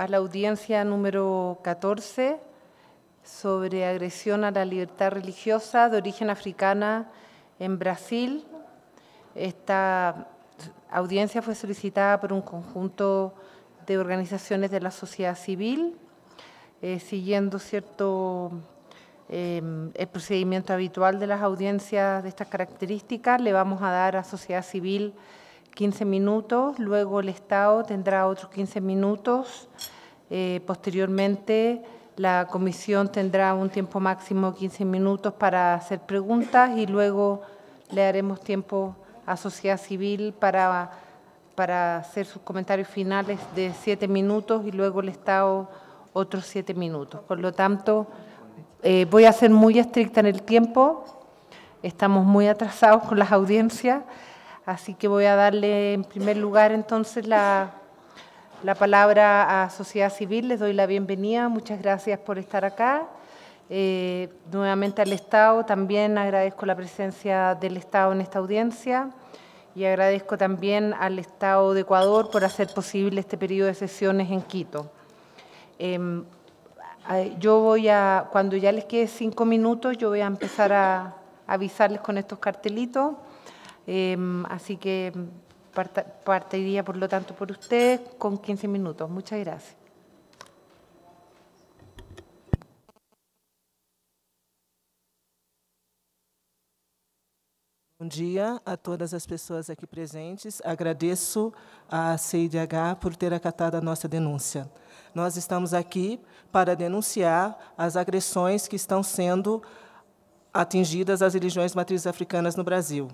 a la audiencia número 14 sobre agresión a la libertad religiosa de origen africana en Brasil. Esta audiencia fue solicitada por un conjunto de organizaciones de la sociedad civil, eh, siguiendo cierto eh, el procedimiento habitual de las audiencias de estas características. Le vamos a dar a sociedad civil 15 minutos, luego el Estado tendrá otros 15 minutos, eh, posteriormente la comisión tendrá un tiempo máximo de 15 minutos para hacer preguntas y luego le daremos tiempo a sociedad civil para, para hacer sus comentarios finales de 7 minutos y luego el Estado otros 7 minutos. Por lo tanto, eh, voy a ser muy estricta en el tiempo, estamos muy atrasados con las audiencias. Así que voy a darle en primer lugar entonces la, palabra a Sociedad Civil. Les doy la bienvenida. Muchas gracias por estar acá. Eh, nuevamente al Estado, también agradezco la presencia del Estado en esta audiencia y agradezco también al Estado de Ecuador por hacer posible este periodo de sesiones en Quito. Em, yo voy a, cuando ya les quede cinco minutos, yo voy a empezar a avisarles con estos cartelitos. Em, así que partiría, por lo tanto, por usted con 15 minutos. Muchas gracias. Bom dia a todas as pessoas aqui presentes. Agradeço à CIDH por ter acatado a nossa denúncia. Nós estamos aqui para denunciar as agressões que estão sendo atingidas às religiões matrizes africanas no Brasil.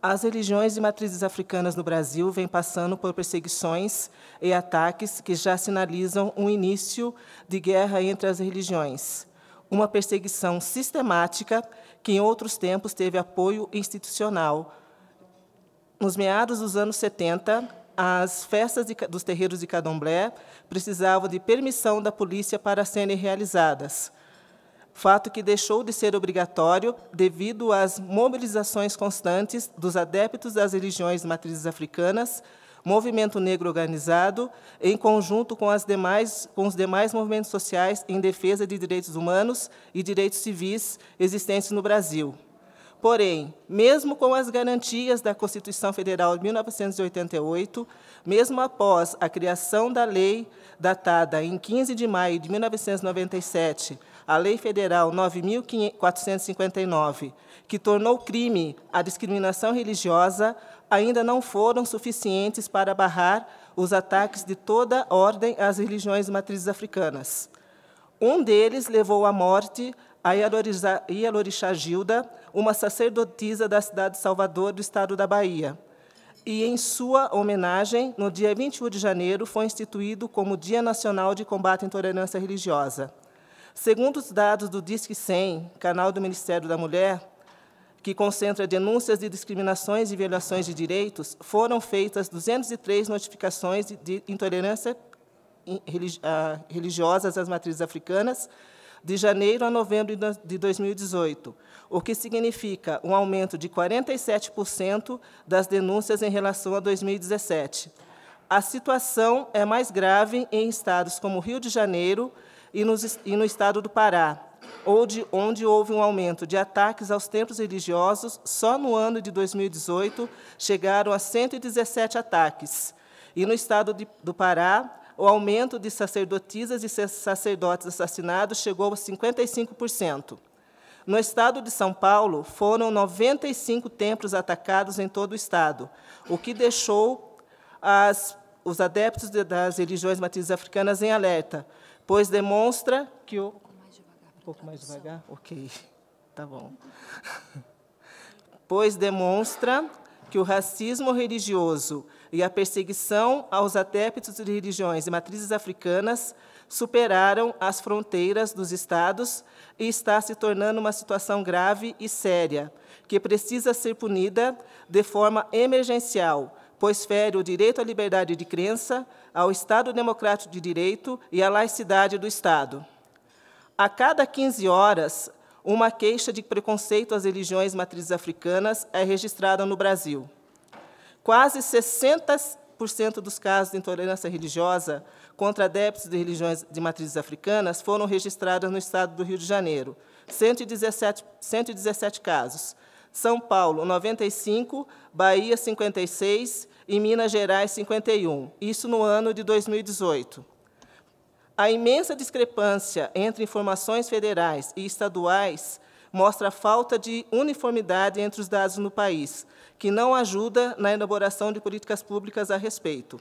As religiões e matrizes africanas no Brasil vêm passando por perseguições e ataques que já sinalizam um início de guerra entre as religiões. Uma perseguição sistemática que, em outros tempos, teve apoio institucional. Nos meados dos anos 70, as festas dos terreiros de Cadomblé precisavam de permissão da polícia para serem realizadas fato que deixou de ser obrigatório devido às mobilizações constantes dos adeptos das religiões matrizes africanas, movimento negro organizado, em conjunto com, demais, com os demais movimentos sociais em defesa de direitos humanos e direitos civis existentes no Brasil. Porém, mesmo com as garantias da Constituição Federal de 1988, mesmo após a criação da lei datada em 15 de maio de 1997, a Lei Federal 9.459, que tornou crime a discriminação religiosa, ainda não foram suficientes para barrar os ataques de toda ordem às religiões matrizes africanas. Um deles levou à morte a Ialorixá Gilda, uma sacerdotisa da cidade de Salvador, do estado da Bahia. E, em sua homenagem, no dia 21 de janeiro, foi instituído como Dia Nacional de Combate à Intolerância Religiosa. Segundo os dados do Disque 100, canal do Ministério da Mulher, que concentra denúncias de discriminações e violações de direitos, foram feitas 203 notificações de intolerância ah, religiosa às matrizes africanas, de janeiro a novembro de 2018, o que significa um aumento de 47% das denúncias em relação a 2017. A situação é mais grave em estados como Rio de Janeiro, e, e no estado do Pará, onde, onde houve um aumento de ataques aos templos religiosos, só no ano de 2018 chegaram a 117 ataques. E no estado de, do Pará, o aumento de sacerdotisas e sacerdotes assassinados chegou a 55%. No estado de São Paulo, foram 95 templos atacados em todo o estado, o que deixou as, os adeptos das religiões matrizes africanas em alerta, pois demonstra que o. Um pouco mais devagar? Ok, tá bom. pois demonstra que o racismo religioso e a perseguição aos adeptos de religiões e matrizes africanas superaram as fronteiras dos estados e está se tornando uma situação grave e séria, que precisa ser punida de forma emergencial, pois fere o direito à liberdade de crença, ao Estado Democrático de Direito e à laicidade do Estado. A cada 15 horas, uma queixa de preconceito às religiões matrizes africanas é registrada no Brasil. Quase 60% dos casos de intolerância religiosa contra adeptos de religiões de matrizes africanas foram registradas no estado do Rio de Janeiro, 117, 117 casos. São Paulo, 95, Bahia, 56 e Minas Gerais, 51. Isso no ano de 2018. A imensa discrepância entre informações federais e estaduais mostra a falta de uniformidade entre os dados no país, que não ajuda na elaboração de políticas públicas a respeito.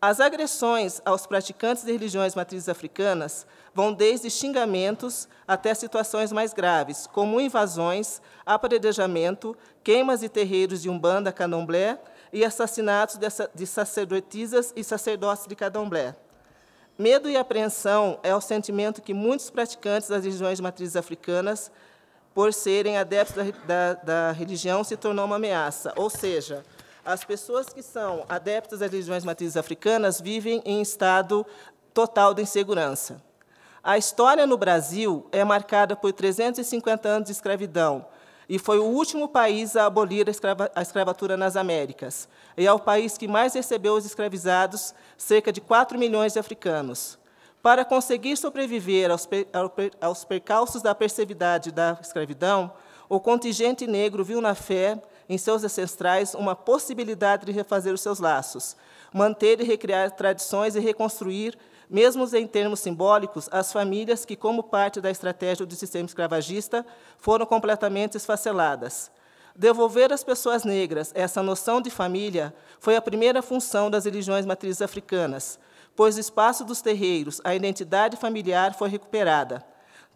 As agressões aos praticantes de religiões matrizes africanas vão desde xingamentos até situações mais graves, como invasões, aparelhejamento, queimas de terreiros de Umbanda, Candomblé e assassinatos de sacerdotisas e sacerdotes de Candomblé. Medo e apreensão é o sentimento que muitos praticantes das religiões matrizes africanas, por serem adeptos da, da, da religião, se tornou uma ameaça, ou seja, as pessoas que são adeptas das religiões matrizes africanas vivem em estado total de insegurança. A história no Brasil é marcada por 350 anos de escravidão e foi o último país a abolir a, escrava, a escravatura nas Américas. E é o país que mais recebeu os escravizados, cerca de 4 milhões de africanos. Para conseguir sobreviver aos, aos percalços da perseveridade da escravidão, o contingente negro viu na fé em seus ancestrais uma possibilidade de refazer os seus laços, manter e recriar tradições e reconstruir, mesmo em termos simbólicos, as famílias que, como parte da estratégia do sistema escravagista, foram completamente esfaceladas. Devolver às pessoas negras essa noção de família foi a primeira função das religiões matrizes africanas, pois o espaço dos terreiros, a identidade familiar foi recuperada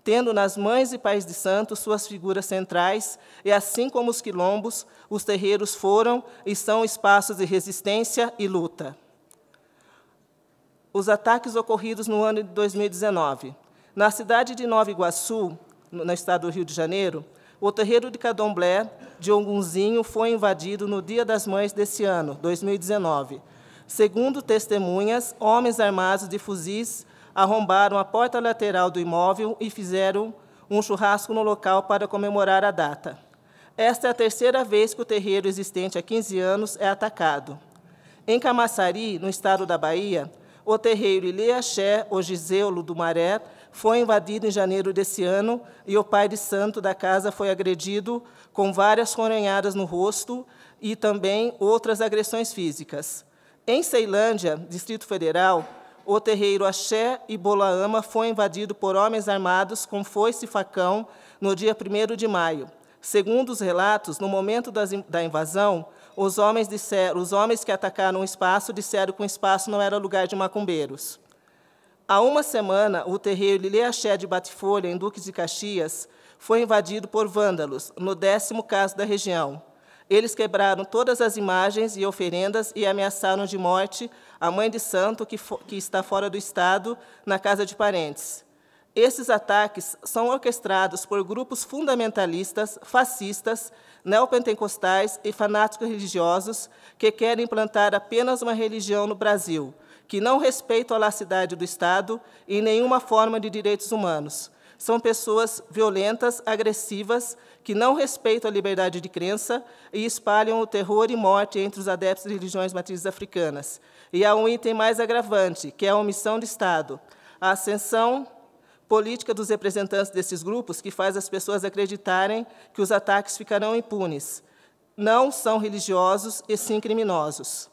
tendo nas mães e pais de santos suas figuras centrais, e assim como os quilombos, os terreiros foram e são espaços de resistência e luta. Os ataques ocorridos no ano de 2019. Na cidade de Nova Iguaçu, no estado do Rio de Janeiro, o terreiro de Cadomblé de Ongunzinho foi invadido no Dia das Mães desse ano, 2019. Segundo testemunhas, homens armados de fuzis arrombaram a porta lateral do imóvel e fizeram um churrasco no local para comemorar a data. Esta é a terceira vez que o terreiro existente há 15 anos é atacado. Em Camaçari, no estado da Bahia, o terreiro Ileaxé, o Giseulo do Maré, foi invadido em janeiro desse ano e o pai de santo da casa foi agredido com várias coronhadas no rosto e também outras agressões físicas. Em Ceilândia, Distrito Federal, o terreiro Axé e Bolaama foi invadido por homens armados com foice e facão no dia 1 de maio. Segundo os relatos, no momento da invasão, os homens, disseram, os homens que atacaram o espaço disseram que o espaço não era lugar de macumbeiros. Há uma semana, o terreiro Lilê Axé de Batifolha, em Duques de Caxias, foi invadido por vândalos, no décimo caso da região. Eles quebraram todas as imagens e oferendas e ameaçaram de morte a mãe de santo que, que está fora do Estado, na casa de parentes. Esses ataques são orquestrados por grupos fundamentalistas, fascistas, neopentecostais e fanáticos religiosos que querem implantar apenas uma religião no Brasil, que não respeita a lacidade do Estado e nenhuma forma de direitos humanos. São pessoas violentas, agressivas, que não respeitam a liberdade de crença e espalham o terror e morte entre os adeptos de religiões matrizes africanas. E há um item mais agravante, que é a omissão de Estado. A ascensão política dos representantes desses grupos que faz as pessoas acreditarem que os ataques ficarão impunes. Não são religiosos e sim criminosos.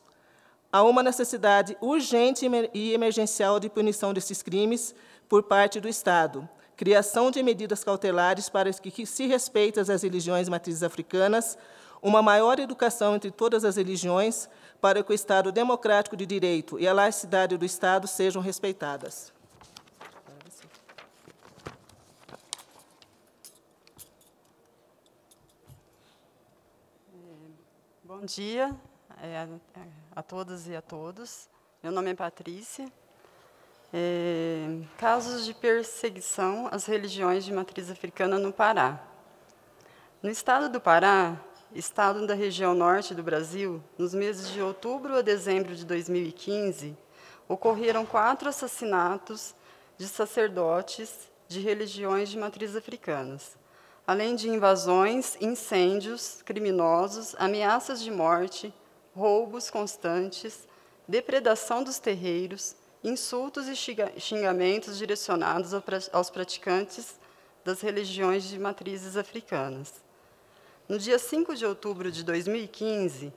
Há uma necessidade urgente e emergencial de punição desses crimes por parte do Estado criação de medidas cautelares para que se respeitem as religiões matrizes africanas, uma maior educação entre todas as religiões, para que o Estado democrático de direito e a laicidade do Estado sejam respeitadas. Bom dia é, a todas e a todos. Meu nome é Patrícia, é, casos de perseguição às religiões de matriz africana no Pará. No estado do Pará, estado da região norte do Brasil, nos meses de outubro a dezembro de 2015, ocorreram quatro assassinatos de sacerdotes de religiões de matriz africanas, além de invasões, incêndios criminosos, ameaças de morte, roubos constantes, depredação dos terreiros, insultos e xingamentos direcionados aos praticantes das religiões de matrizes africanas. No dia 5 de outubro de 2015,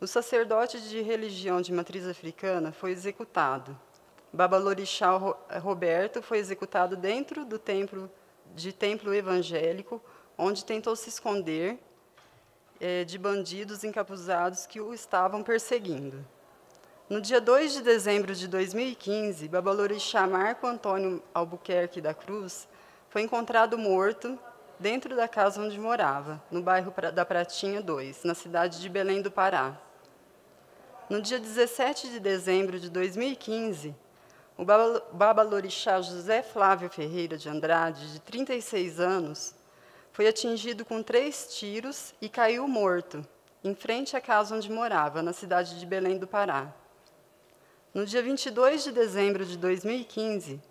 o sacerdote de religião de matriz africana foi executado. Babalorixá Roberto foi executado dentro do templo de templo evangélico, onde tentou se esconder é, de bandidos encapuzados que o estavam perseguindo. No dia 2 de dezembro de 2015, Babalorixá Marco Antônio Albuquerque da Cruz foi encontrado morto dentro da casa onde morava, no bairro da Pratinha 2, na cidade de Belém do Pará. No dia 17 de dezembro de 2015, o Babalorixá José Flávio Ferreira de Andrade, de 36 anos, foi atingido com três tiros e caiu morto, em frente à casa onde morava, na cidade de Belém do Pará. No dia 22 de dezembro de 2015,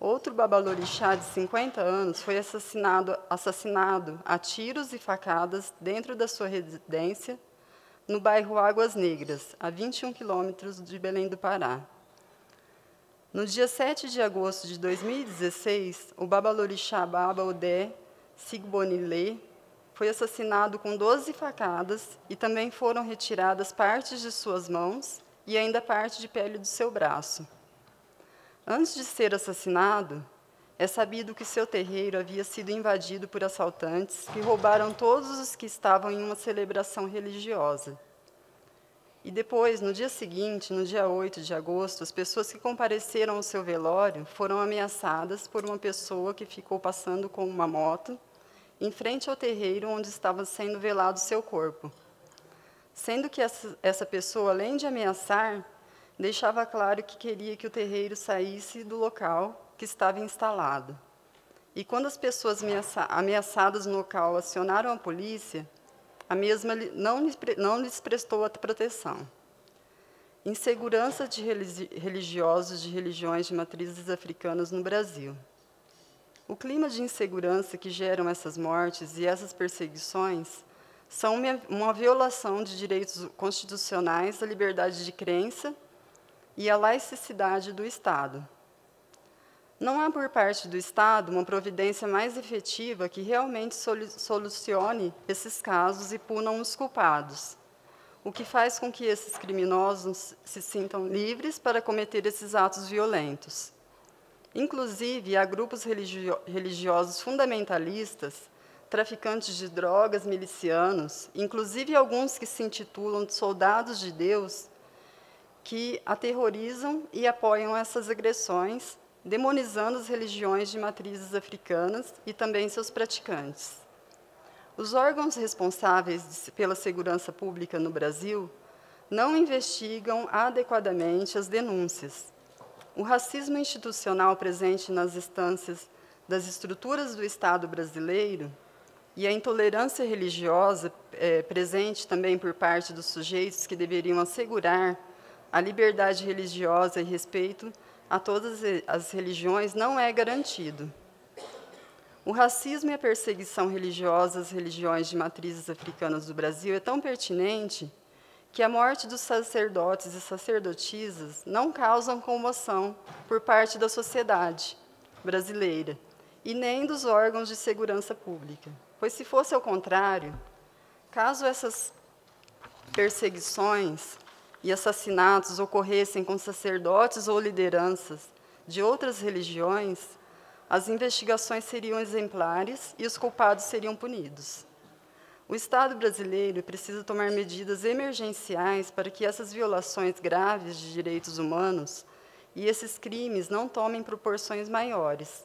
outro babalorixá de 50 anos foi assassinado, assassinado a tiros e facadas dentro da sua residência, no bairro Águas Negras, a 21 quilômetros de Belém do Pará. No dia 7 de agosto de 2016, o babalorixá Baba Odé Sigbonilé foi assassinado com 12 facadas e também foram retiradas partes de suas mãos e ainda parte de pele do seu braço. Antes de ser assassinado, é sabido que seu terreiro havia sido invadido por assaltantes que roubaram todos os que estavam em uma celebração religiosa. E depois, no dia seguinte, no dia 8 de agosto, as pessoas que compareceram ao seu velório foram ameaçadas por uma pessoa que ficou passando com uma moto em frente ao terreiro onde estava sendo velado seu corpo. Sendo que essa, essa pessoa, além de ameaçar, deixava claro que queria que o terreiro saísse do local que estava instalado. E quando as pessoas ameaçadas no local acionaram a polícia, a mesma não lhes, não lhes prestou a proteção. Insegurança de religiosos de religiões de matrizes africanas no Brasil. O clima de insegurança que geram essas mortes e essas perseguições são uma violação de direitos constitucionais à liberdade de crença e à laicidade do Estado. Não há por parte do Estado uma providência mais efetiva que realmente solucione esses casos e punam os culpados, o que faz com que esses criminosos se sintam livres para cometer esses atos violentos. Inclusive, há grupos religio religiosos fundamentalistas, traficantes de drogas, milicianos, inclusive alguns que se intitulam de soldados de Deus, que aterrorizam e apoiam essas agressões, demonizando as religiões de matrizes africanas e também seus praticantes. Os órgãos responsáveis pela segurança pública no Brasil não investigam adequadamente as denúncias, o racismo institucional presente nas instâncias das estruturas do Estado brasileiro e a intolerância religiosa é, presente também por parte dos sujeitos que deveriam assegurar a liberdade religiosa e respeito a todas as religiões não é garantido. O racismo e a perseguição religiosa às religiões de matrizes africanas do Brasil é tão pertinente que a morte dos sacerdotes e sacerdotisas não causam comoção por parte da sociedade brasileira e nem dos órgãos de segurança pública. Pois, se fosse ao contrário, caso essas perseguições e assassinatos ocorressem com sacerdotes ou lideranças de outras religiões, as investigações seriam exemplares e os culpados seriam punidos. O Estado brasileiro precisa tomar medidas emergenciais para que essas violações graves de direitos humanos e esses crimes não tomem proporções maiores,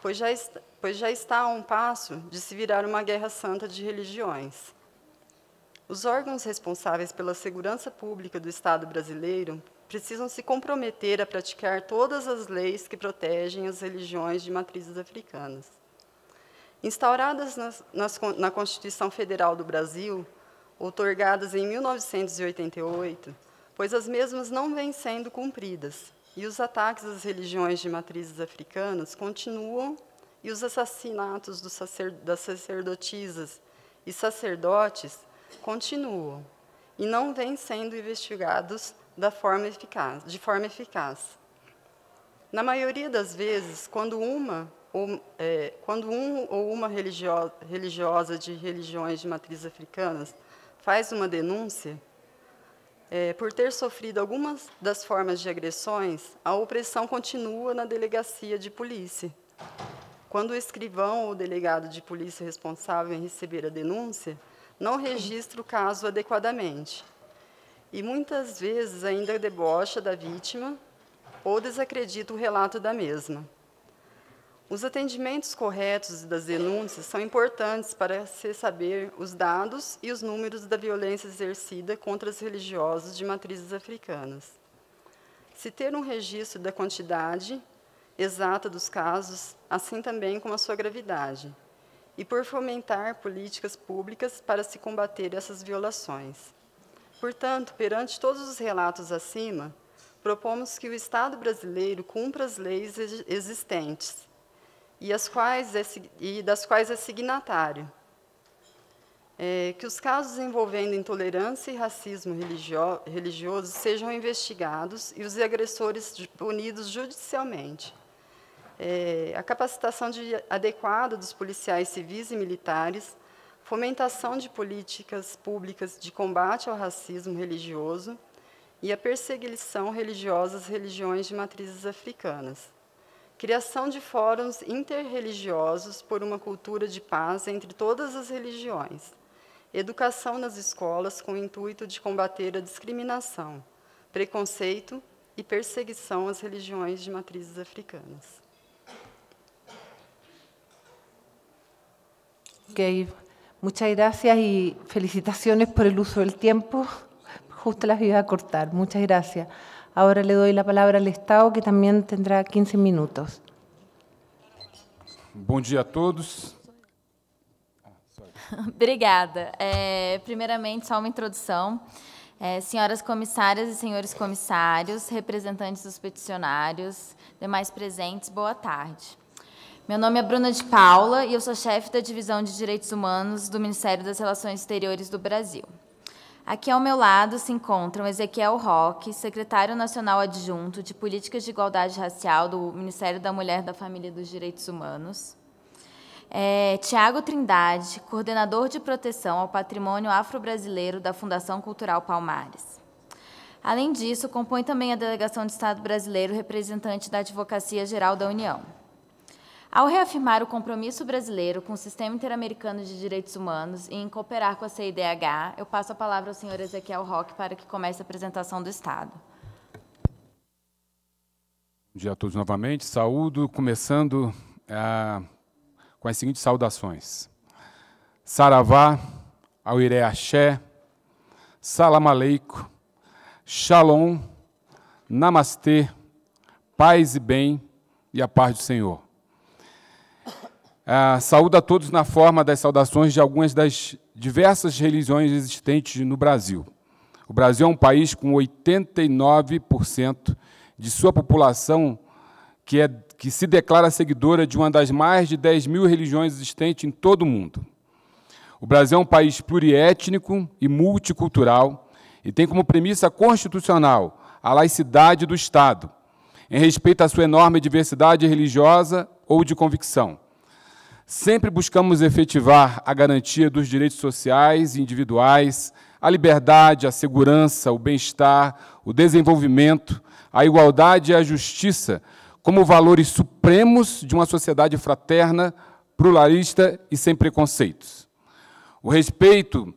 pois já, está, pois já está a um passo de se virar uma guerra santa de religiões. Os órgãos responsáveis pela segurança pública do Estado brasileiro precisam se comprometer a praticar todas as leis que protegem as religiões de matrizes africanas. Instauradas nas, nas, na Constituição Federal do Brasil, outorgadas em 1988, pois as mesmas não vêm sendo cumpridas, e os ataques às religiões de matrizes africanas continuam, e os assassinatos sacer, das sacerdotisas e sacerdotes continuam, e não vêm sendo investigados da forma eficaz, de forma eficaz. Na maioria das vezes, quando uma ou, é, quando um ou uma religiosa, de religiões de matriz africanas faz uma denúncia, é, por ter sofrido algumas das formas de agressões, a opressão continua na delegacia de polícia. Quando o escrivão ou delegado de polícia responsável em receber a denúncia não registra o caso adequadamente e muitas vezes ainda debocha da vítima ou desacredita o relato da mesma. Os atendimentos corretos das denúncias são importantes para se saber os dados e os números da violência exercida contra os religiosos de matrizes africanas. Se ter um registro da quantidade exata dos casos, assim também como a sua gravidade, e por fomentar políticas públicas para se combater essas violações. Portanto, perante todos os relatos acima, propomos que o Estado brasileiro cumpra as leis existentes e, as quais é, e das quais é signatário. É, que os casos envolvendo intolerância e racismo religio, religioso sejam investigados e os agressores punidos judicialmente. É, a capacitação de, adequada dos policiais civis e militares, fomentação de políticas públicas de combate ao racismo religioso e a perseguição religiosa às religiões de matrizes africanas criação de fóruns interreligiosos por uma cultura de paz entre todas as religiões, educação nas escolas com o intuito de combater a discriminação, preconceito e perseguição às religiões de matrizes africanas. Ok, muchas gracias y felicitaciones por el uso del tiempo. Justo las iba a cortar. Muchas gracias. Ahora le doy la palabra al Estado, que também terá 15 minutos. Bom dia a todos. Obrigada. É, primeiramente, só uma introdução. É, senhoras comissárias e senhores comissários, representantes dos peticionários, demais presentes, boa tarde. Meu nome é Bruna de Paula e eu sou chefe da Divisão de Direitos Humanos do Ministério das Relações Exteriores do Brasil. Aqui ao meu lado se encontram Ezequiel Roque, secretário nacional adjunto de Políticas de Igualdade Racial do Ministério da Mulher, da Família e dos Direitos Humanos. É, Tiago Trindade, coordenador de proteção ao patrimônio afro-brasileiro da Fundação Cultural Palmares. Além disso, compõe também a delegação de Estado brasileiro representante da Advocacia Geral da União. Ao reafirmar o compromisso brasileiro com o Sistema Interamericano de Direitos Humanos e em cooperar com a CIDH, eu passo a palavra ao senhor Ezequiel Roque para que comece a apresentação do Estado. Bom dia a todos novamente. Saúdo, começando ah, com as seguintes saudações. Saravá, Auiré Axé, Salam Aleico, Shalom, Namastê, paz e bem e a paz do Senhor. Ah, saúdo a todos na forma das saudações de algumas das diversas religiões existentes no Brasil. O Brasil é um país com 89% de sua população que, é, que se declara seguidora de uma das mais de 10 mil religiões existentes em todo o mundo. O Brasil é um país pluriétnico e multicultural e tem como premissa constitucional a laicidade do Estado, em respeito à sua enorme diversidade religiosa ou de convicção Sempre buscamos efetivar a garantia dos direitos sociais e individuais, a liberdade, a segurança, o bem-estar, o desenvolvimento, a igualdade e a justiça como valores supremos de uma sociedade fraterna, pluralista e sem preconceitos. O respeito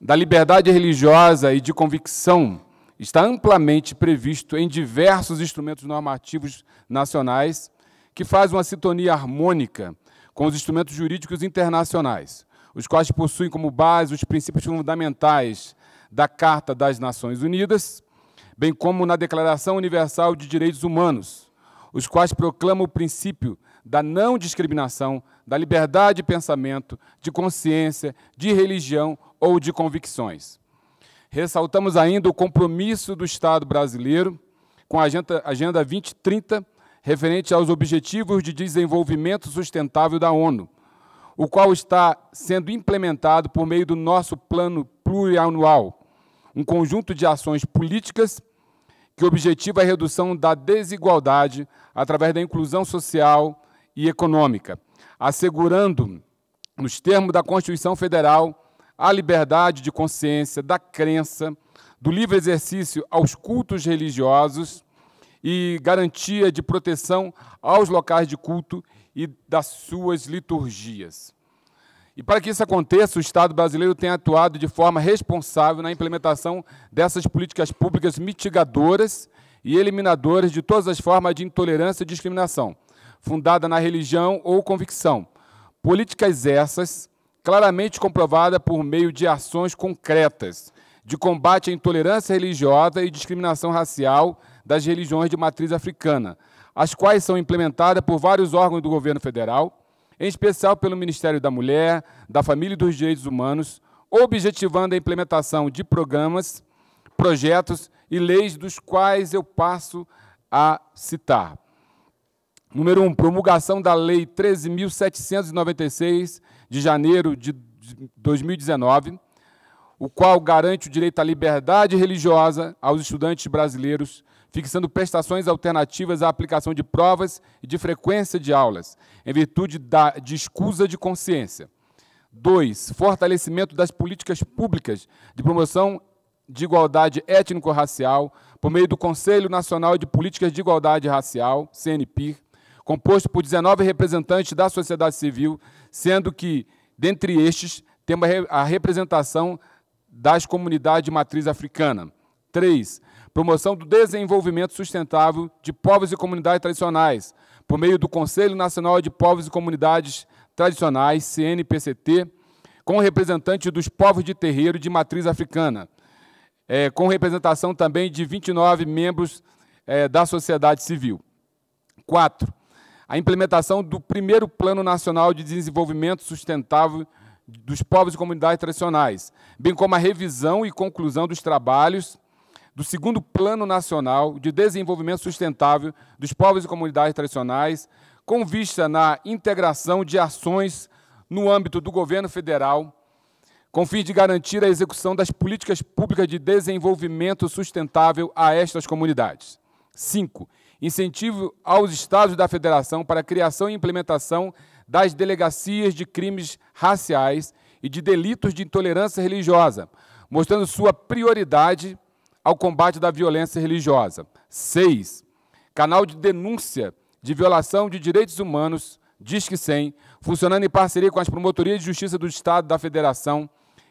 da liberdade religiosa e de convicção está amplamente previsto em diversos instrumentos normativos nacionais que fazem uma sintonia harmônica com os instrumentos jurídicos internacionais, os quais possuem como base os princípios fundamentais da Carta das Nações Unidas, bem como na Declaração Universal de Direitos Humanos, os quais proclamam o princípio da não discriminação, da liberdade de pensamento, de consciência, de religião ou de convicções. Ressaltamos ainda o compromisso do Estado brasileiro com a Agenda 2030 referente aos Objetivos de Desenvolvimento Sustentável da ONU, o qual está sendo implementado por meio do nosso plano plurianual, um conjunto de ações políticas que objetiva a redução da desigualdade através da inclusão social e econômica, assegurando, nos termos da Constituição Federal, a liberdade de consciência, da crença, do livre exercício aos cultos religiosos e garantia de proteção aos locais de culto e das suas liturgias. E para que isso aconteça, o Estado brasileiro tem atuado de forma responsável na implementação dessas políticas públicas mitigadoras e eliminadoras de todas as formas de intolerância e discriminação, fundada na religião ou convicção. Políticas essas claramente comprovadas por meio de ações concretas de combate à intolerância religiosa e discriminação racial das religiões de matriz africana, as quais são implementadas por vários órgãos do governo federal, em especial pelo Ministério da Mulher, da Família e dos Direitos Humanos, objetivando a implementação de programas, projetos e leis dos quais eu passo a citar. Número 1, um, promulgação da Lei 13.796, de janeiro de 2019, o qual garante o direito à liberdade religiosa aos estudantes brasileiros fixando prestações alternativas à aplicação de provas e de frequência de aulas, em virtude da, de escusa de consciência. 2. Fortalecimento das políticas públicas de promoção de igualdade étnico-racial por meio do Conselho Nacional de Políticas de Igualdade Racial, CNPIR, composto por 19 representantes da sociedade civil, sendo que, dentre estes, temos a representação das comunidades de matriz africana. 3 promoção do desenvolvimento sustentável de povos e comunidades tradicionais, por meio do Conselho Nacional de Povos e Comunidades Tradicionais, CNPCT, com representantes dos povos de terreiro de matriz africana, é, com representação também de 29 membros é, da sociedade civil. 4. A implementação do primeiro Plano Nacional de Desenvolvimento Sustentável dos Povos e Comunidades Tradicionais, bem como a revisão e conclusão dos trabalhos do segundo Plano Nacional de Desenvolvimento Sustentável dos Povos e Comunidades Tradicionais, com vista na integração de ações no âmbito do governo federal, com fim de garantir a execução das políticas públicas de desenvolvimento sustentável a estas comunidades. 5. Incentivo aos Estados da Federação para a criação e implementação das delegacias de crimes raciais e de delitos de intolerância religiosa, mostrando sua prioridade ao combate da violência religiosa. 6. Canal de denúncia de violação de direitos humanos, Disque 100, funcionando em parceria com as promotorias de justiça do Estado da Federação,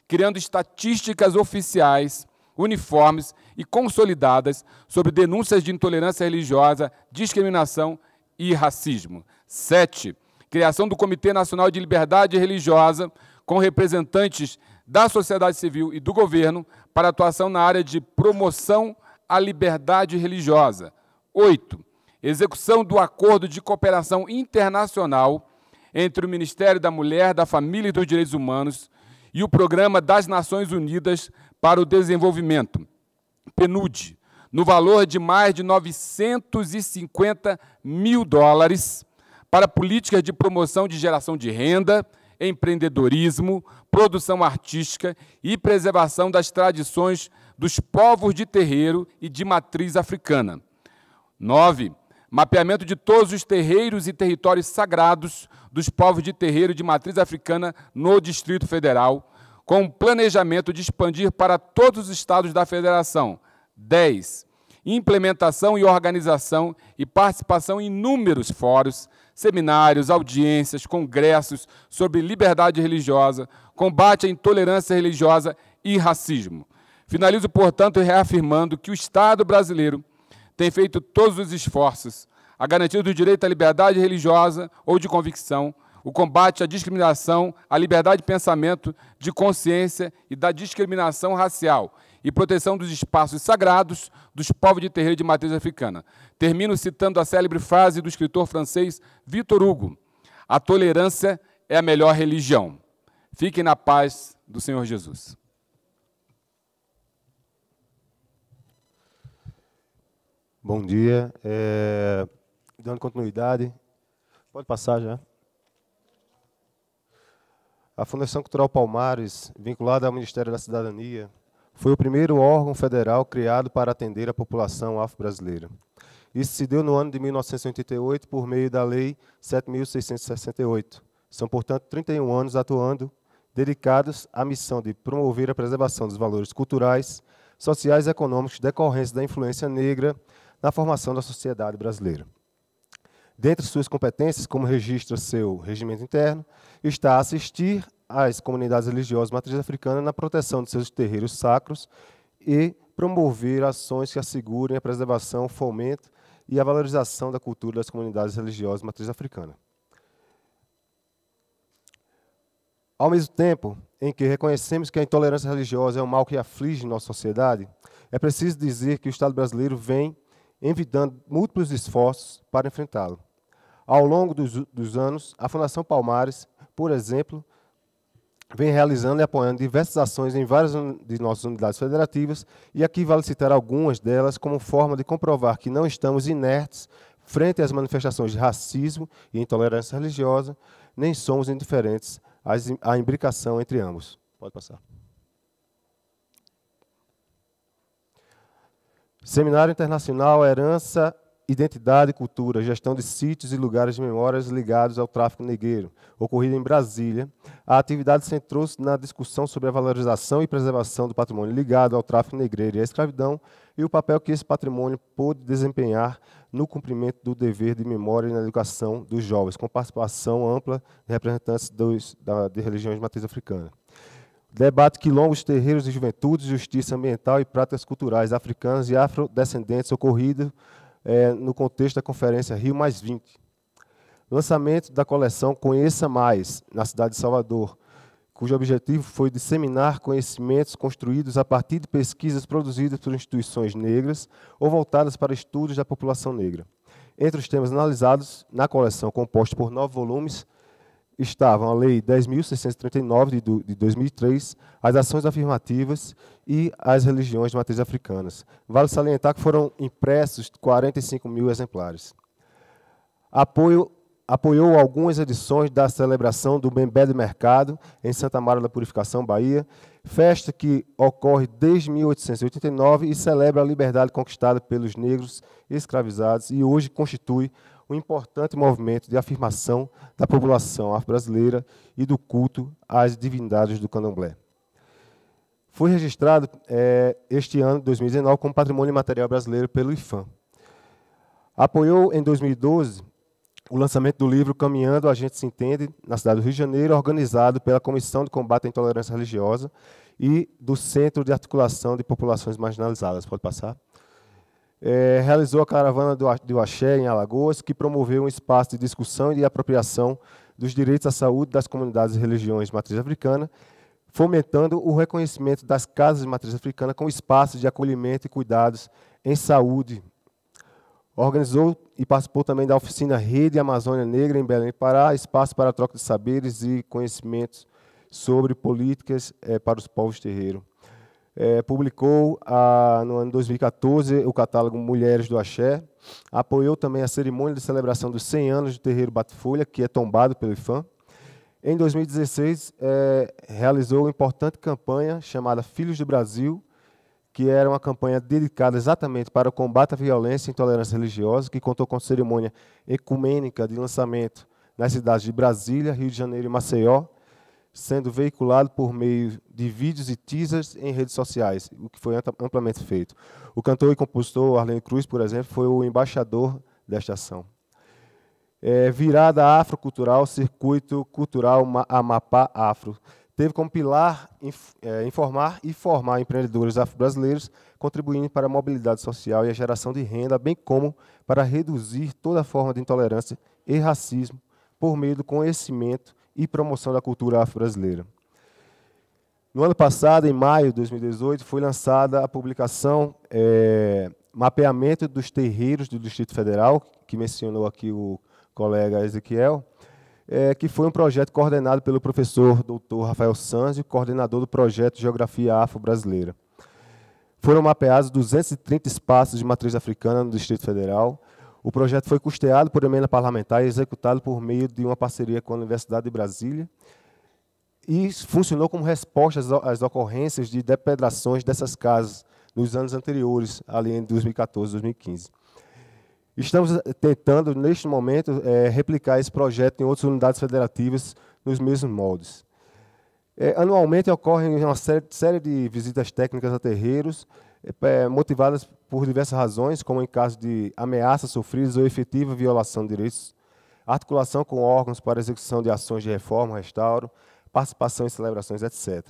criando estatísticas oficiais, uniformes e consolidadas sobre denúncias de intolerância religiosa, discriminação e racismo. 7. Criação do Comitê Nacional de Liberdade Religiosa, com representantes da sociedade civil e do governo para atuação na área de promoção à liberdade religiosa. 8. Execução do acordo de cooperação internacional entre o Ministério da Mulher, da Família e dos Direitos Humanos e o Programa das Nações Unidas para o Desenvolvimento, PNUD, no valor de mais de 950 mil dólares para políticas de promoção de geração de renda, empreendedorismo, produção artística e preservação das tradições dos povos de terreiro e de matriz africana. 9. Mapeamento de todos os terreiros e territórios sagrados dos povos de terreiro de matriz africana no Distrito Federal, com planejamento de expandir para todos os estados da federação. 10. Implementação e organização e participação em inúmeros fóruns, seminários, audiências, congressos sobre liberdade religiosa, combate à intolerância religiosa e racismo. Finalizo, portanto, reafirmando que o Estado brasileiro tem feito todos os esforços a garantia do direito à liberdade religiosa ou de convicção, o combate à discriminação, à liberdade de pensamento, de consciência e da discriminação racial e proteção dos espaços sagrados dos povos de terreiro de matriz africana. Termino citando a célebre frase do escritor francês Victor Hugo: A tolerância é a melhor religião. Fiquem na paz do Senhor Jesus. Bom dia. É, dando continuidade, pode passar já. A Fundação Cultural Palmares, vinculada ao Ministério da Cidadania, Foi o primeiro órgão federal criado para atender a população afro-brasileira. Isso se deu no ano de 1988 por meio da Lei 7.668. São, portanto, 31 anos atuando, dedicados à missão de promover a preservação dos valores culturais, sociais e econômicos decorrentes da influência negra na formação da sociedade brasileira. Dentre suas competências, como registra seu regimento interno, está assistir às comunidades religiosas matriz africanas na proteção de seus terreiros sacros e promover ações que assegurem a preservação, o fomento e a valorização da cultura das comunidades religiosas matriz africana. Ao mesmo tempo em que reconhecemos que a intolerância religiosa é um mal que aflige nossa sociedade, é preciso dizer que o Estado brasileiro vem envidando múltiplos esforços para enfrentá-lo. Ao longo dos, dos anos, a Fundação Palmares, por exemplo, vem realizando e apoiando diversas ações em várias de nossas unidades federativas, e aqui vale citar algumas delas como forma de comprovar que não estamos inertes frente às manifestações de racismo e intolerância religiosa, nem somos indiferentes à imbricação entre ambos. Pode passar. Seminário Internacional Herança Identidade e Cultura, Gestão de Sítios e Lugares de Memórias ligados ao tráfico negreiro, ocorrida em Brasília. A atividade centrou-se na discussão sobre a valorização e preservação do patrimônio ligado ao tráfico negreiro e à escravidão e o papel que esse patrimônio pôde desempenhar no cumprimento do dever de memória e na educação dos jovens, com participação ampla de representantes dos, da, de religiões de matriz africana. Debate quilombos, terreiros de juventude, justiça ambiental e práticas culturais africanas e afrodescendentes ocorrido é, no contexto da Conferência Rio Mais 20. Lançamento da coleção Conheça Mais, na cidade de Salvador, cujo objetivo foi disseminar conhecimentos construídos a partir de pesquisas produzidas por instituições negras ou voltadas para estudos da população negra. Entre os temas analisados na coleção, composta por nove volumes, estavam a Lei 10.639 de 2003, as ações afirmativas e as religiões de matriz africanas. Vale salientar que foram impressos 45 mil exemplares. Apoio, apoiou algumas edições da celebração do Bembé de Mercado, em Santa Maria da Purificação, Bahia, festa que ocorre desde 1889 e celebra a liberdade conquistada pelos negros escravizados e hoje constitui um importante movimento de afirmação da população afro-brasileira e do culto às divindades do candomblé. Foi registrado é, este ano, 2019, como Patrimônio Material Brasileiro pelo IFAM. Apoiou, em 2012, o lançamento do livro Caminhando, a gente se entende, na cidade do Rio de Janeiro, organizado pela Comissão de Combate à Intolerância Religiosa e do Centro de Articulação de Populações Marginalizadas. Pode passar? É, realizou a caravana do, do Axé em Alagoas, que promoveu um espaço de discussão e de apropriação dos direitos à saúde das comunidades e religiões de matriz africana, fomentando o reconhecimento das casas de matriz africana como espaços de acolhimento e cuidados em saúde. Organizou e participou também da oficina Rede Amazônia Negra em Belém, Pará, espaço para a troca de saberes e conhecimentos sobre políticas é, para os povos terreiros é, publicou a, no ano 2014 o catálogo Mulheres do Axé, apoiou também a cerimônia de celebração dos 100 anos do Terreiro Bate-Folha, que é tombado pelo IFAM. Em 2016, é, realizou uma importante campanha chamada Filhos do Brasil, que era uma campanha dedicada exatamente para o combate à violência e intolerância religiosa, que contou com cerimônia ecumênica de lançamento nas cidades de Brasília, Rio de Janeiro e Maceió, sendo veiculado por meio de vídeos e teasers em redes sociais, o que foi amplamente feito. O cantor e compositor Arlene Cruz, por exemplo, foi o embaixador desta ação. É, virada afrocultural, circuito cultural Amapá Afro. Teve como pilar é, informar e formar empreendedores afro-brasileiros, contribuindo para a mobilidade social e a geração de renda, bem como para reduzir toda forma de intolerância e racismo por meio do conhecimento e promoção da cultura afro-brasileira. No ano passado, em maio de 2018, foi lançada a publicação é, Mapeamento dos Terreiros do Distrito Federal, que mencionou aqui o colega Ezequiel, é, que foi um projeto coordenado pelo professor doutor Rafael Sanzio, coordenador do projeto Geografia Afro-Brasileira. Foram mapeados 230 espaços de matriz africana no Distrito Federal, o projeto foi custeado por emenda parlamentar e executado por meio de uma parceria com a Universidade de Brasília e funcionou como resposta às, ocorrências de depredações dessas casas nos anos anteriores, ali em 2014, 2015. Estamos tentando, neste momento, é, replicar esse projeto em outras unidades federativas nos mesmos moldes. É, anualmente ocorrem uma série, série, de visitas técnicas a terreiros, motivadas por diversas razões, como em caso de ameaças sofridas ou efetiva violação de direitos, articulação com órgãos para execução de ações de reforma, restauro, participação em celebrações, etc.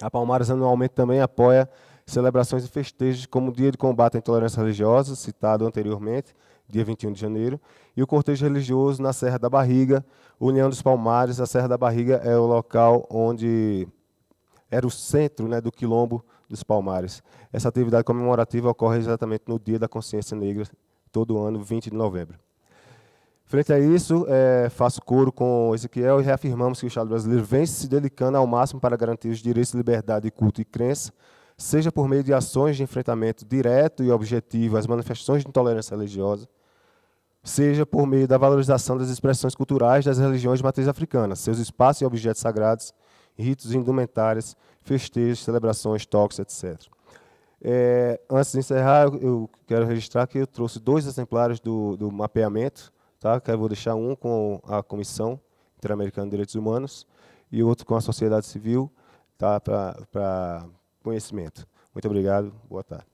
A Palmares anualmente também apoia celebrações e festejos como o Dia de Combate à Intolerância Religiosa, citado anteriormente, dia 21 de janeiro, e o cortejo religioso na Serra da Barriga, União dos Palmares. A Serra da Barriga é o local onde era o centro né, do quilombo dos Palmares. Essa atividade comemorativa ocorre exatamente no Dia da Consciência Negra, todo ano, 20 de novembro. Frente a isso, é, faço coro com Ezequiel e reafirmamos que o Estado brasileiro vem se dedicando ao máximo para garantir os direitos de liberdade de culto e crença, seja por meio de ações de enfrentamento direto e objetivo às manifestações de intolerância religiosa, seja por meio da valorização das expressões culturais das religiões de matriz africana, seus espaços e objetos sagrados, ritos, indumentárias, festejos, celebrações, toques, etc. É, antes de encerrar, eu, quero registrar que eu trouxe dois exemplares do, do mapeamento, tá? que eu vou deixar um com a Comissão Interamericana de Direitos Humanos e outro com a sociedade civil tá? para conhecimento. Muito obrigado, boa tarde.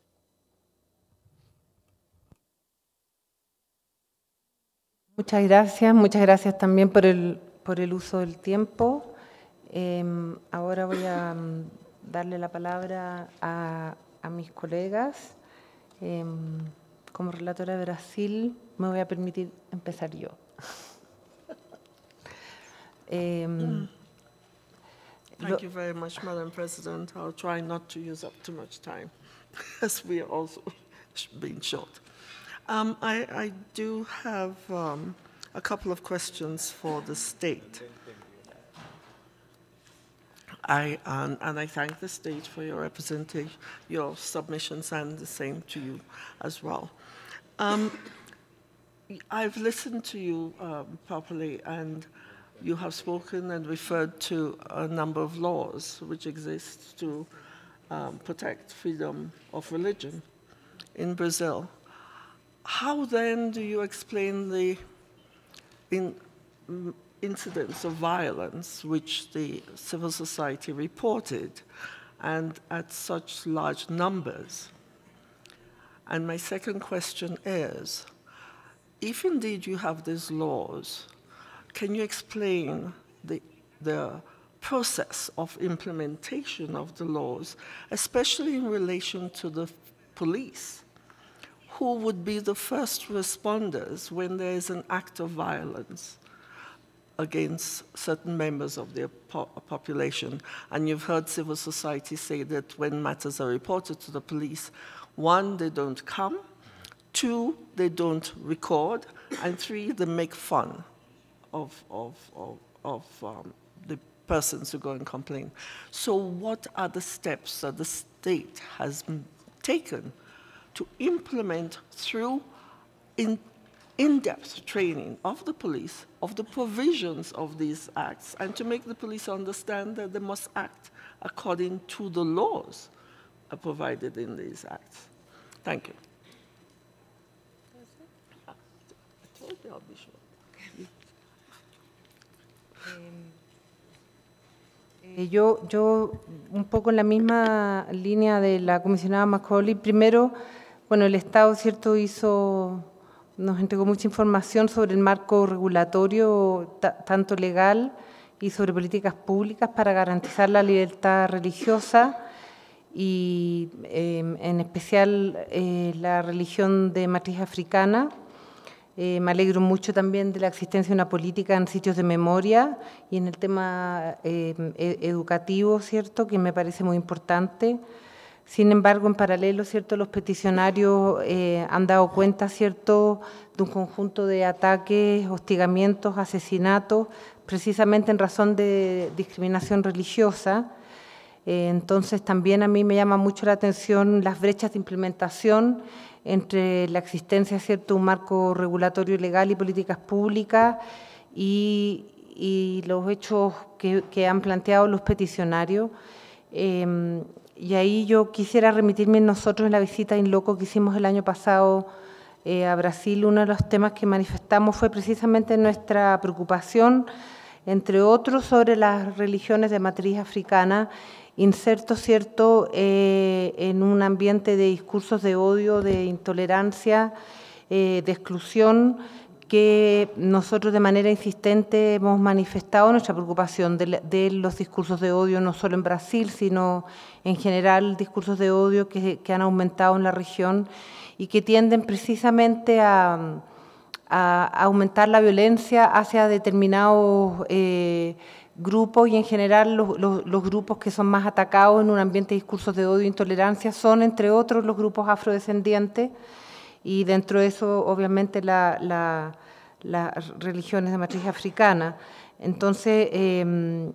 Muchas gracias, muchas gracias también por el, por el uso del tiempo. Eh, ahora voy a mm, darle la palabra a, a mis colegas. Eh, como relatora de Brasil, me voy a permitir empezar yo. eh, Thank you very much, Madam President. I'll try not to use up too much time, as we are also being short. Um, I, I, do have um, a couple of questions for the state. I, and I thank the state for your representation, your submissions, and the same to you as well. Um, I've listened to you um, properly, and you have spoken and referred to a number of laws which exist to um, protect freedom of religion in Brazil. How then do you explain the in, incidents of violence which the civil society reported and at such large numbers? And my second question is if indeed you have these laws, can you explain the, the process of implementation of the laws, especially in relation to the police? who would be the first responders when there is an act of violence against certain members of their po population. And you've heard civil society say that when matters are reported to the police, one, they don't come, two, they don't record, and three, they make fun of, of, of, of um, the persons who go and complain. So what are the steps that the state has taken to implement through in, in-depth training of the police of the provisions of these acts and to make the police understand that they must act according to the laws provided in these acts. Thank you. Eh, yo, yo, un poco en la misma línea de la comisionada Macaulay, primero Bueno, el Estado, cierto, hizo, nos entregó mucha información sobre el marco regulatorio, tanto legal y sobre políticas públicas para garantizar la libertad religiosa y em, en especial eh, la religión de matriz africana. Eh, me alegro mucho también de la existencia de una política en sitios de memoria y en el tema em, e-, educativo, ¿cierto?, que me parece muy importante. Sin embargo, en paralelo, ¿cierto? los peticionarios eh, han dado cuenta ¿cierto? de un conjunto de ataques, hostigamientos, asesinatos, precisamente en razón de discriminación religiosa. Eh, entonces, también a mí me llama mucho la atención las brechas de implementación entre la existencia de un marco regulatorio legal y políticas públicas y, los hechos que, han planteado los peticionarios. Eh, y ahí yo quisiera remitirme nosotros en la visita in loco que hicimos el año pasado eh, a Brasil. Uno de los temas que manifestamos fue precisamente nuestra preocupación, entre otros, sobre las religiones de matriz africana, inserto cierto eh, en un ambiente de discursos de odio, de intolerancia, eh, de exclusión, que nosotros de manera insistente hemos manifestado nuestra preocupación de, los discursos de odio, no solo en Brasil, sino en general discursos de odio que, han aumentado en la región y que tienden precisamente a, aumentar la violencia hacia determinados eh, grupos y en general los, los, grupos que son más atacados en un ambiente de discursos de odio e intolerancia son, entre otros, los grupos afrodescendientes y dentro de eso, obviamente, la, las religiones de matriz africana. Entonces, em,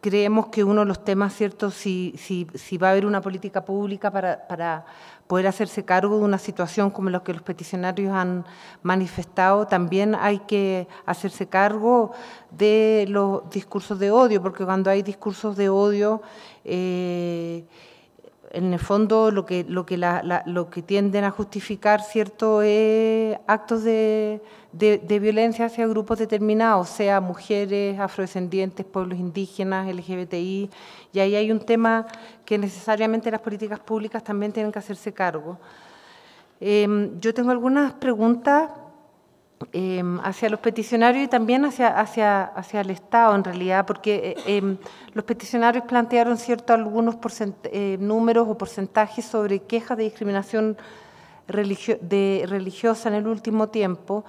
creemos que uno de los temas, ¿cierto?, si, si, si va a haber una política pública para, para, poder hacerse cargo de una situación como la que los peticionarios han manifestado, también hay que hacerse cargo de los discursos de odio, porque cuando hay discursos de odio, eh, en el fondo lo que, lo que, lo que tienden a justificar cierto actos de, de, violencia hacia grupos determinados, sea mujeres, afrodescendientes, pueblos indígenas, LGBTI, y ahí hay un tema que necesariamente las políticas públicas también tienen que hacerse cargo. Em, yo tengo algunas preguntas Em, hacia los peticionarios y también hacia, hacia, hacia el Estado, en realidad, porque eh, em, los peticionarios plantearon cierto algunos eh, números o porcentajes sobre quejas de discriminación de religiosa en el último tiempo.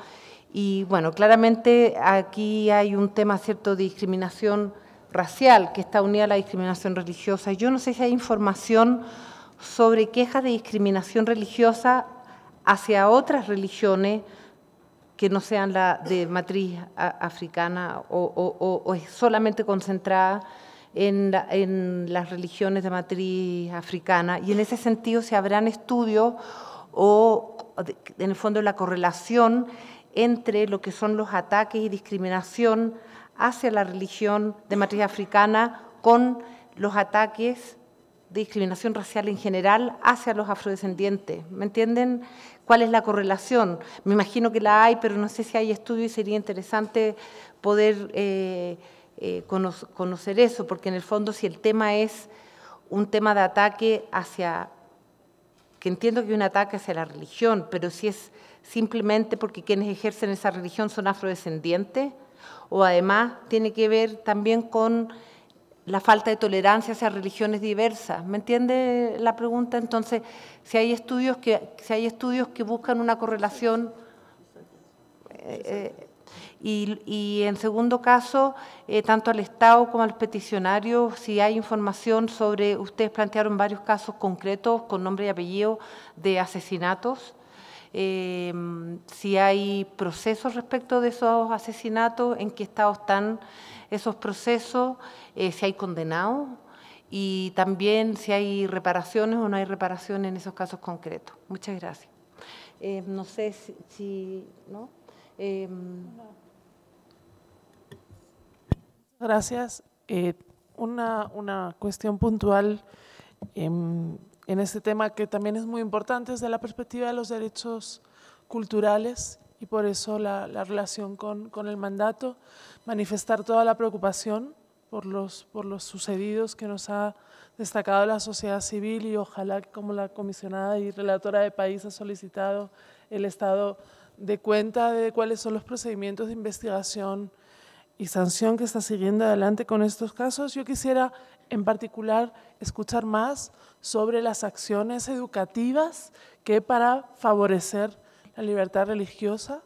Y bueno, claramente aquí hay un tema cierto de discriminación racial que está unida a la discriminación religiosa. Yo no sé si hay información sobre quejas de discriminación religiosa hacia otras religiones que no sean la de matriz africana o, es solamente concentrada en, en, las religiones de matriz africana. Y en ese sentido se habrán estudios o, en el fondo, la correlación entre lo que son los ataques y discriminación hacia la religión de matriz africana con los ataques discriminación racial en general hacia los afrodescendientes. ¿Me entienden? ¿Cuál es la correlación? Me imagino que la hay, pero no sé si hay estudios y sería interesante poder eh, eh, conocer eso, porque en el fondo si el tema es un tema de ataque hacia, que entiendo que es un ataque hacia la religión, pero si es simplemente porque quienes ejercen esa religión son afrodescendientes, o además tiene que ver también con la falta de tolerancia hacia religiones diversas. ¿Me entiende la pregunta? Entonces, si hay estudios que, si hay estudios que buscan una correlación, eh, eh, y, en segundo caso, eh, tanto al Estado como a los peticionarios, si hay información sobre, ustedes plantearon varios casos concretos con nombre y apellido de asesinatos, si hay procesos respecto de esos asesinatos, en qué estado están esos procesos, eh, si hay condenados y también si hay reparaciones o no hay reparaciones en esos casos concretos. Muchas gracias. Eh, no sé si... ¿no? Em, gracias. Eh, una, una, cuestión puntual em, en este tema que también es muy importante desde la perspectiva de los derechos culturales y por eso la, la relación con, con, el mandato, manifestar toda la preocupación por los, por los sucedidos que nos ha destacado la sociedad civil y ojalá como la comisionada y relatora de país ha solicitado el Estado de cuenta de cuáles son los procedimientos de investigación y sanción que está siguiendo adelante con estos casos. Yo quisiera en particular escuchar más sobre las acciones educativas que para favorecer la libertad religiosa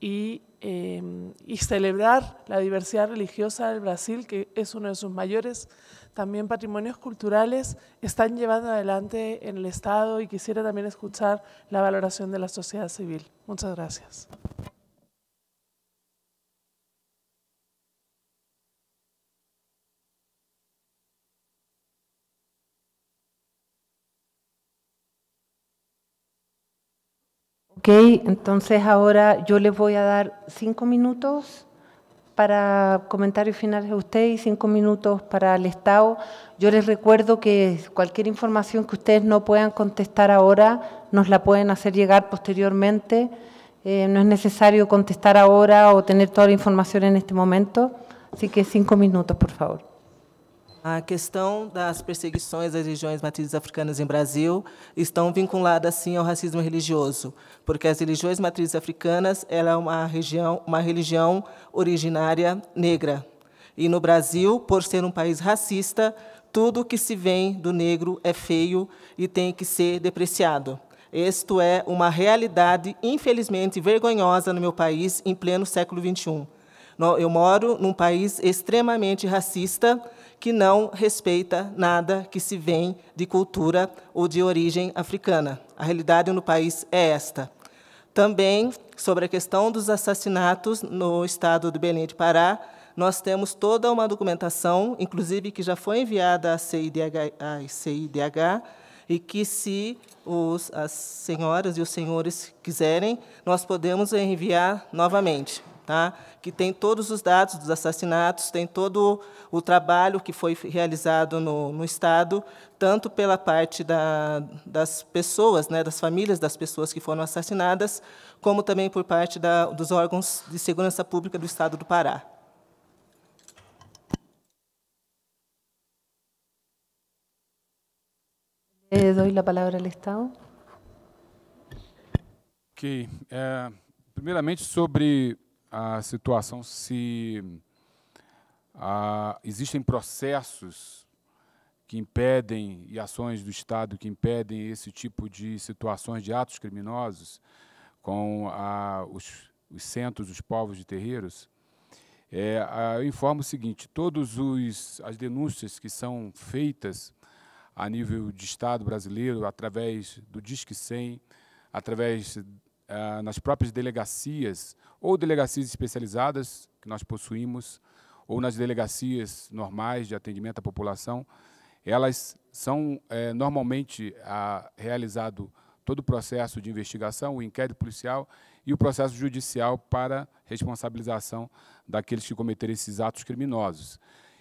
y, em, y, celebrar la diversidad religiosa del Brasil, que es uno de sus mayores también patrimonios culturales, están llevando adelante en el Estado y quisiera también escuchar la valoración de la sociedad civil. Muchas gracias. Ok, entonces ahora yo les voy a dar cinco minutos para comentarios finales a usted y cinco minutos para el Estado. Yo les recuerdo que cualquier información que ustedes no puedan contestar ahora, nos la pueden hacer llegar posteriormente. Eh, no es necesario contestar ahora o tener toda la información en este momento. Así que cinco minutos, por favor. A questão das perseguições às religiões matrizes africanas em Brasil estão vinculadas sim ao racismo religioso, porque as religiões matrizes africanas ela é uma região, uma religião originária negra. E no Brasil, por ser um país racista, tudo que se vem do negro é feio e tem que ser depreciado. Isto é uma realidade, infelizmente, vergonhosa no meu país em pleno século XXI. Eu moro num país extremamente racista, que não respeita nada que se vem de cultura ou de origem africana. A realidade no país é esta. Também, sobre a questão dos assassinatos no estado do Belém de Pará, nós temos toda uma documentação, inclusive que já foi enviada à CIDH, à CIDH e que, se os, as senhoras e os senhores quiserem, nós podemos enviar novamente tá? Que tem todos os dados dos assassinatos, tem todo o trabalho que foi realizado no, no Estado, tanto pela parte da, das pessoas, né, das famílias das pessoas que foram assassinadas, como também por parte da, dos órgãos de segurança pública do Estado do Pará. Le doy a palavra ao Estado. Ok. É, primeiramente, sobre a situação se existem processos que impedem e ações do Estado que impedem esse tipo de situações de atos criminosos com os, os centros, os povos de terreiros, é, eu informo o seguinte: todas as denúncias que são feitas a nível de Estado brasileiro, através do Disque 100, através ah, nas próprias delegacias, ou delegacias especializadas que nós possuímos, ou nas delegacias normais de atendimento à população, elas são é, normalmente a, realizado todo o processo de investigação, o inquérito policial e o processo judicial para responsabilização daqueles que cometeram esses atos criminosos.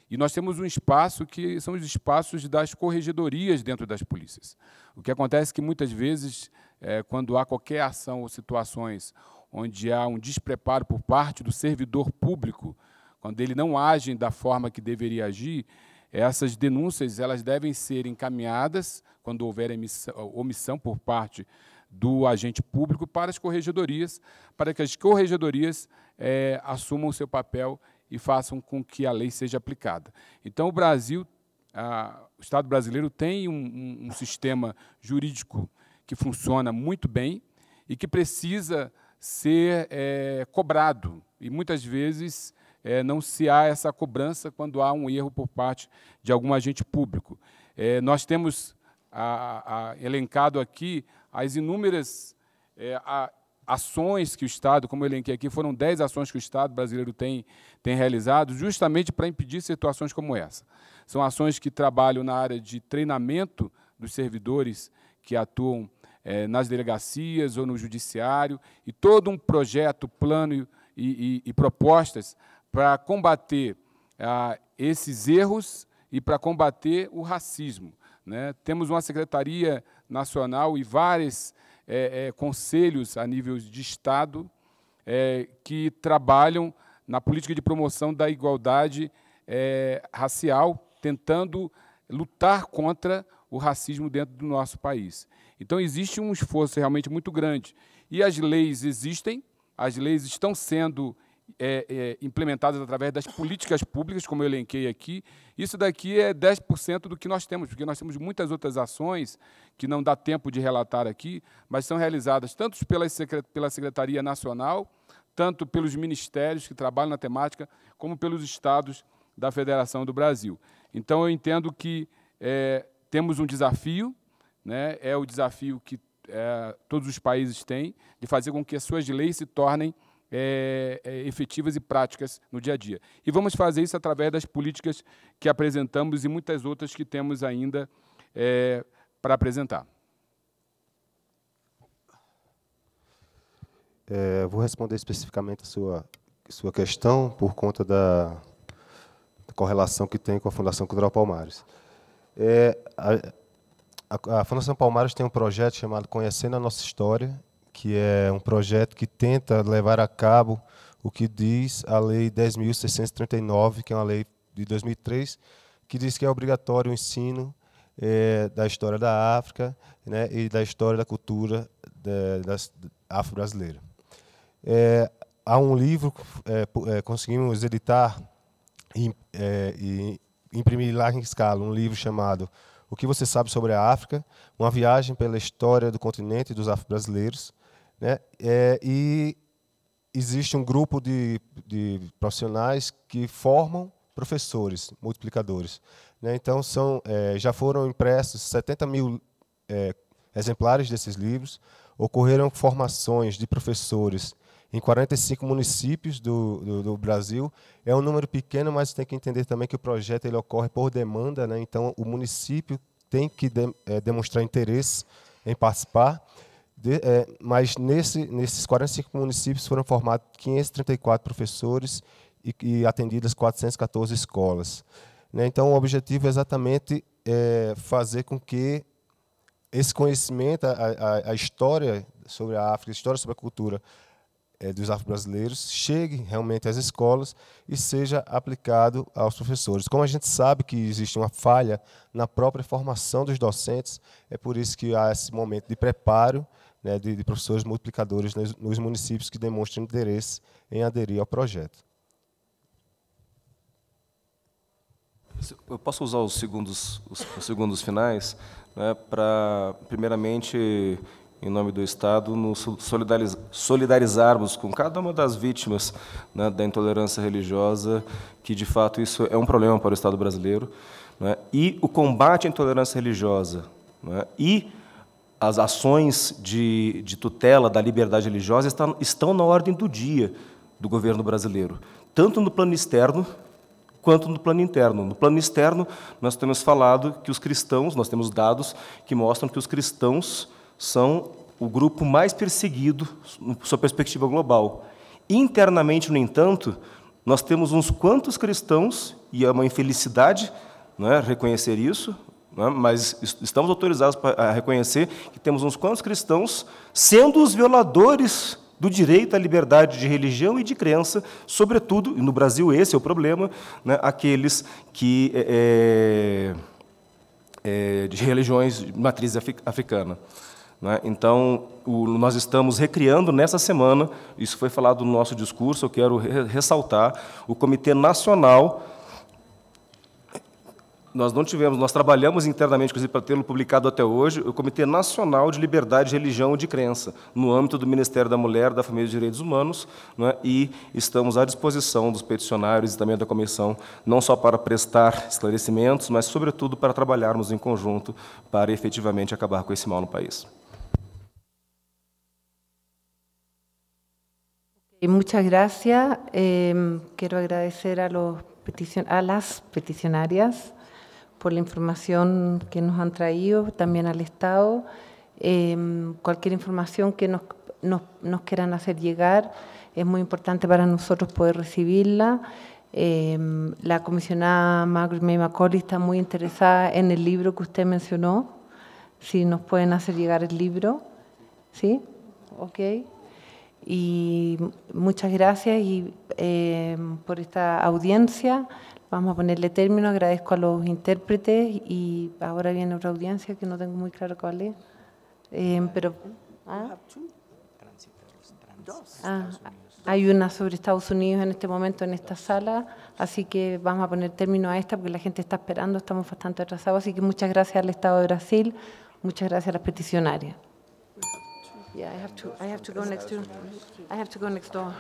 E nós temos um espaço que são os espaços das corregedorias dentro das polícias. O que acontece é que muitas vezes é, quando há qualquer ação ou situações onde há um despreparo por parte do servidor público, quando ele não age da forma que deveria agir, essas denúncias elas devem ser encaminhadas, quando houver omissão por parte do agente público, para as corregedorias, para que as corregedorias é, assumam o seu papel e façam com que a lei seja aplicada. Então, o Brasil, a, o Estado brasileiro tem um, um, um sistema jurídico que funciona muito bem e que precisa ser é, cobrado. E muitas vezes é, não se há essa cobrança quando há um erro por parte de algum agente público. É, nós temos a, a, elencado aqui as inúmeras a, ações que o Estado, como eu elenquei aqui, foram 10 ações que o Estado brasileiro tem, tem realizado, justamente para impedir situações como essa. São ações que trabalham na área de treinamento dos servidores que atuam é, nas delegacias ou no judiciário, e todo um projeto, plano e, e, e propostas para combater ah, esses erros e para combater o racismo. Né? Temos uma Secretaria Nacional e vários é, é, conselhos a nível de Estado é, que trabalham na política de promoção da igualdade é, racial, tentando lutar contra o racismo dentro do nosso país. Então, existe um esforço realmente muito grande. E as leis existem, as leis estão sendo é, é, implementadas através das políticas públicas, como eu elenquei aqui. Isso daqui é 10% do que nós temos, porque nós temos muitas outras ações que não dá tempo de relatar aqui, mas são realizadas tanto pela, pela Secretaria Nacional, tanto pelos ministérios que trabalham na temática, como pelos estados da Federação do Brasil. Então, eu entendo que é, temos um desafio, né, é o desafio que é, todos os países têm, de fazer com que as suas leis se tornem é, é, efetivas e práticas no dia a dia. E vamos fazer isso através das políticas que apresentamos e muitas outras que temos ainda é, para apresentar. É, vou responder especificamente a sua sua questão por conta da, da correlação que tem com a Fundação Cultural Palmares. É, a, a, Fundação Palmares tem um projeto chamado Conhecendo a Nossa História, que é um projeto que tenta levar a cabo o que diz a Lei 10.639, que é uma lei de 2003, que diz que é obrigatório o ensino é, da história da África né, e da história da cultura afro-brasileira. É, há um livro, é, é, conseguimos editar e, é, e imprimir em larga escala, um livro chamado O que você sabe sobre a África, uma viagem pela história do continente e dos afro-brasileiros. Né, é, e existe um grupo de, de profissionais que formam professores, multiplicadores. Né? Então, são, é, já foram impressos 70 mil é, exemplares desses livros, ocorreram formações de professores em 45 municípios do, do, do, Brasil. É um número pequeno, mas tem que entender também que o projeto ele ocorre por demanda, né? então o município tem que de, é, demonstrar interesse em participar. De, é, mas nesse, nesses 45 municípios foram formados 534 professores e, e atendidas 414 escolas. Né? Então, o objetivo é exatamente é, fazer com que esse conhecimento, a, a, a, história sobre a África, a história sobre a cultura dos afro-brasileiros, chegue realmente às escolas e seja aplicado aos professores. Como a gente sabe que existe uma falha na própria formação dos docentes, é por isso que há esse momento de preparo né, de, de, professores multiplicadores nos, nos municípios que demonstram interesse em aderir ao projeto. Eu posso usar os segundos, os, os segundos finais né, para, primeiramente, em nome do Estado, nos solidariz solidarizarmos com cada uma das vítimas né, da intolerância religiosa, que, de fato, isso é um problema para o Estado brasileiro, né, e o combate à intolerância religiosa né, e as ações de, de tutela da liberdade religiosa estão, estão na ordem do dia do governo brasileiro, tanto no plano externo quanto no plano interno. No plano externo, nós temos falado que os cristãos, nós temos dados que mostram que os cristãos são o grupo mais perseguido, sua perspectiva global. Internamente, no entanto, nós temos uns quantos cristãos, e é uma infelicidade é, reconhecer isso, é? mas estamos autorizados a reconhecer que temos uns quantos cristãos sendo os violadores do direito à liberdade de religião e de crença, sobretudo, e no Brasil esse é o problema, né, aqueles que é, é, é de religiões de matriz africana. Né? Então, o, nós estamos recriando nessa semana, isso foi falado no nosso discurso, eu quero re ressaltar, o Comitê Nacional nós não tivemos, nós trabalhamos internamente, inclusive, para tê-lo publicado até hoje, o Comitê Nacional de Liberdade, Religião e de Crença, no âmbito do Ministério da Mulher, da Família e dos Direitos Humanos, é? e estamos à disposição dos peticionários e também da comissão, não só para prestar esclarecimentos, mas, sobretudo, para trabalharmos em conjunto para efetivamente acabar com esse mal no país. Muchas gracias. Eh, quiero agradecer a, los las peticionarias por la información que nos han traído, también al Estado. Eh, cualquier información que nos, quieran hacer llegar es muy importante para nosotros poder recibirla. Eh, la comisionada Margaret May Macaulay está muy interesada en el libro que usted mencionó. Si nos pueden hacer llegar el libro. ¿Sí? Ok. Y muchas gracias y, eh, por esta audiencia. Vamos a ponerle término. Agradezco a los intérpretes y ahora viene otra audiencia que no tengo muy claro cuál es. Eh, pero, ¿ah? Ah, hay una sobre Estados Unidos en este momento en esta sala, así que vamos a poner término a esta porque la gente está esperando, estamos bastante atrasados, así que muchas gracias al Estado de Brasil, muchas gracias a las peticionarias. Yeah, I have to. I have to go next to. I have to go next door.